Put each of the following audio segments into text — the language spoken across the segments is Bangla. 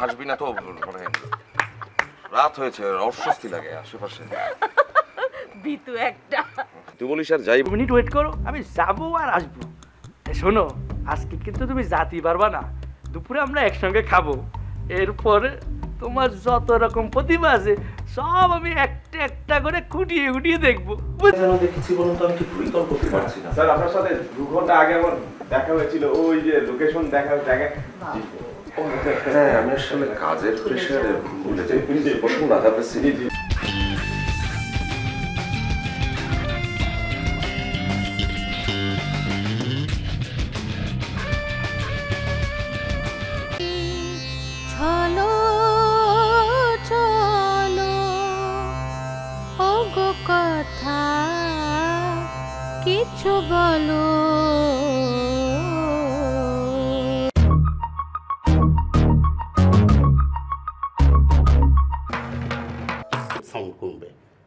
হাসবি না তো মানে রাত হয়েছে অস্বস্তি লাগে আশেপাশে। বিতু একটা। তুই বলিস আর যাই মিনিট ওয়েট করো আমি যাব আর আসব। এ, শোনো আজকে কিন্তু তুমি জাতি পারবা না। দুপুরে আমরা একসঙ্গে খাব। এরপরে তোমার যত রকম প্রতিভা আছে সব আমি একটা একটা করে খুঁটিয়ে খুঁটিয়ে দেখব। কেন দেখেছি বলুন তো আমি ঠিক পরিকল্পনা করতে পারছি না। স্যার আপনার সাথে দু ঘণ্টা আগে আমার দেখা হয়েছিল ওই যে লোকেশন দেখা দেখা He, am yaşlı kazet kırışarı. Ulete poşun nada besi.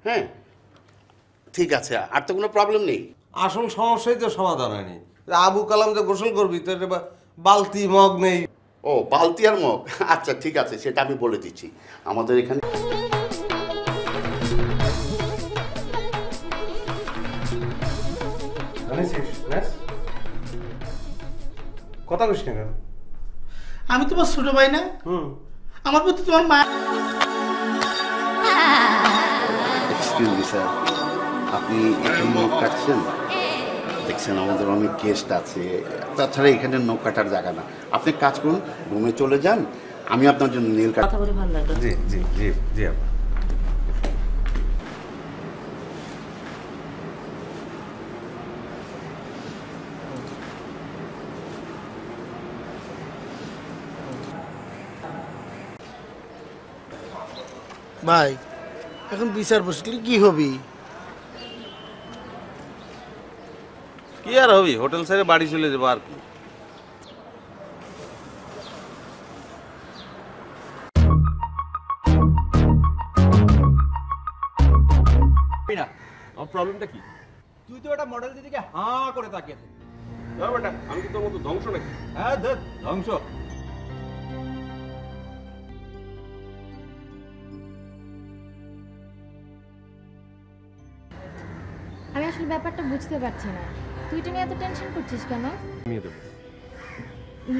হ্যাঁ। ঠিক আছে আর তো কোনো প্রবলেম নেই। আসল সমস্যাই তো সমাধান হয়নি। আবু কালাম যে গোসল করবি তো এটা বালতি মগ নেই। ও বালতি আর মগ? আচ্ছা ঠিক আছে সেটা আমি বলে দিচ্ছি। আমাদের এখানে কথা কইস না কেন? আমি তোমার ছোট ভাই না? আমার প্রতি তোমার মা এক্সকিউজ মি স্যার আপনি এখানে নখ কাটছেন? দেখছেন আমাদের অনেক গেস্ট আছে। তাছাড়া এখানে নখ কাটার জায়গা না। আপনি কাজ করুন রুমে চলে যান। আমি আপনার জন্য নীল কাট কথা বলে ভালো লাগল জি জি জি জি আপা। ভাই এখন বিচার বসলে কি হবি? কি আর হবি? হোটেল ছেড়ে বাড়ি চলে যাব আর কি। আমার প্রবলেমটা কি? তুই তো একটা মডেল দিদিকে হাঁ করে তাকিয়ে আমি কি তোর মতো ধ্বংস নাকি? হ্যাঁ ধর ধ্বংস। ব্যাপারটা বুঝতে পারছি না। তুই এটা নিয়ে এত টেনশন করছিস কেন?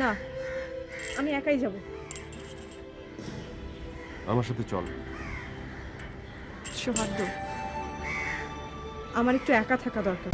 না আমি একাই যাব। আমার সাথে চল। সৌভাগ্য আমার একটু একা থাকা দরকার।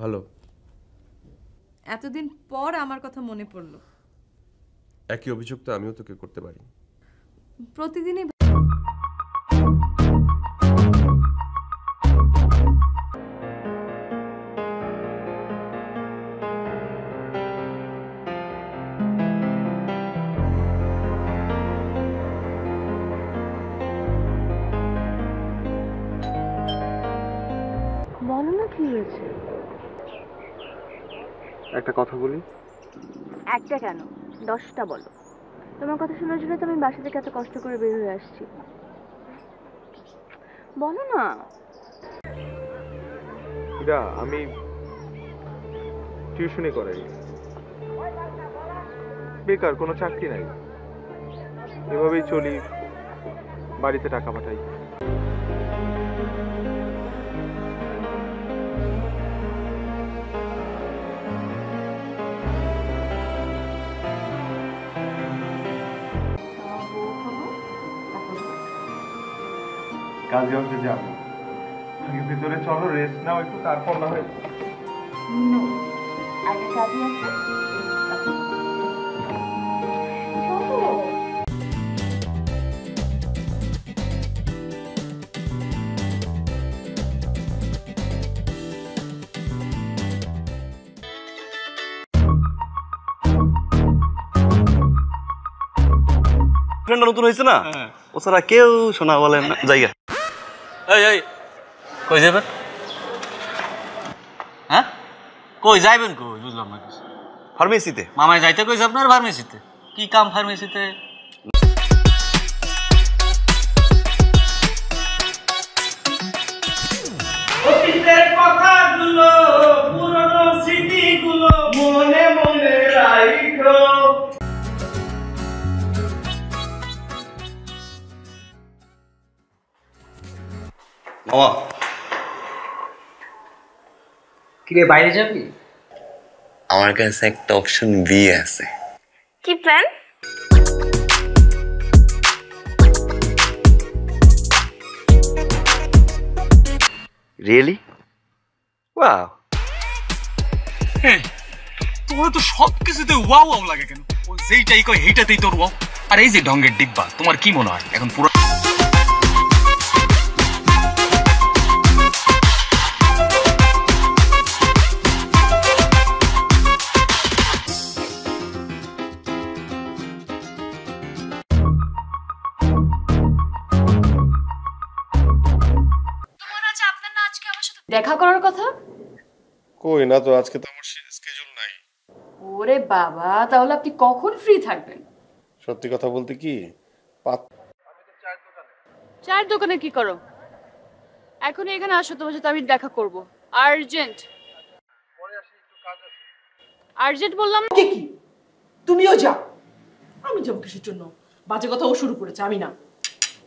ভালো। এতদিন পর আমার কথা মনে পড়ল। একই অভিযোগ তো আমিও তোকে করতে পারি। প্রতিদিনই বলো না কি হয়েছে? একটা কথা বলি? একটা কেন? দশটা বলো। তোমার কথা শোনার জন্য তো আমি বাসা থেকে এত কষ্ট করে বের হয়ে আসছি। বলো না। এটা আমি টিউশনি করাই। বেকার কোনো চাকরি নাই। এভাবেই চলি বাড়িতে টাকা পাঠাই। কাজে অফিসে যাব। আগে ভিতরে চলো রেস্ট নাও একটু তারপর না হয় আগে কাজে নতুন হয়েছে না? ও ছাড়া কেউ শোনা বলেন না জায়গা। এই এই। কই যাবেন হ্যাঁ? কই যাইবেন কই? বুঝলাম না কিছু। ফার্মেসিতে মামায় যাইতে কইছে আপনার ফার্মেসিতে কি কাম ফার্মেসিতে পুরনো স্মৃতিগুলো মনে মনে রাখো মামা কিরে বাইরে যাবি? আমার কাছে একটা অপশন বি আছে। কি প্ল্যান রিয়েলি ওয়াও তোমার তো সব কিছুতে ওয়াও ওয়াও লাগে কেন? যেইটাই কয় সেইটাতেই তোর ওয়াও আর এই যে ঢঙ্গের ডিব্বা তোমার কি মনে হয়? এখন পুরো দেখা করার কথা? কই না তো আজকে তো আমার স্কেজুল নাই। ওরে বাবা তাহলে আপনি কখন ফ্রি থাকবেন? সত্যি কথা বলতে কি চায়ের দোকানে কি করো? এখন এখানে আসো তোমার সাথে আমি দেখা করব। আর্জেন্ট আর্জেন্ট বললাম কি কি? তুমিও যাও। আমি যাব কিসের জন্য? বাজে কথা ও শুরু করেছে আমি না।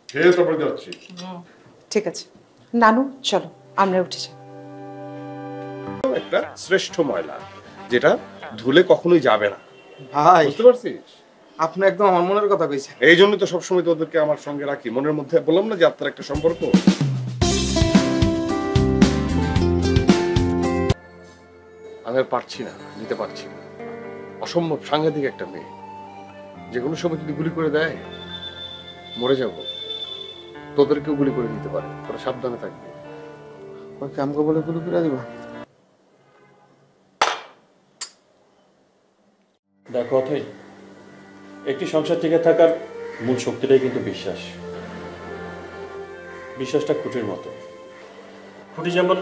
খেয়ে তারপরে যাচ্ছি। ঠিক আছে। নানু চলো আমরা উঠে যাই। একটা শ্রেষ্ঠ ময়লা যেটা ধুলে কখনোই যাবে না। ভাই বুঝতে পারছিস? আপনি একদম আমার মনের কথা কইছেন। এই জন্য তো সবসময় তোদেরকে আমার সঙ্গে রাখি। মনের মধ্যে বললাম না যে আপনার একটা সম্পর্ক? আমি আর পারছি না নিতে পারছি না। অসম্ভব সাংঘাতিক একটা মেয়ে। যে কোনো সময় যদি গুলি করে দেয় মরে যাব। তোদেরকেও গুলি করে দিতে পারে। তোরা সাবধানে থাকবি। আমাকে বলে গুলি করে দিবা? দেখো অথই, একটি সংসার টিকে থাকার মূল শক্তিটাই কিন্তু বিশ্বাস। বিশ্বাসটা খুঁটির মতো। খুঁটি যেমন